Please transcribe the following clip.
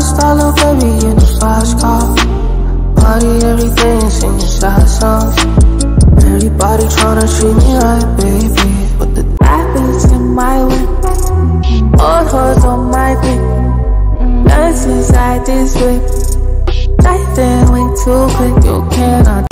baby in the fast car. Party everything, singing sad songs. Everybody tryna treat me like baby, but the diamonds in my way. Old hoes on my dick. Dance I this way. Life then went too quick, you cannot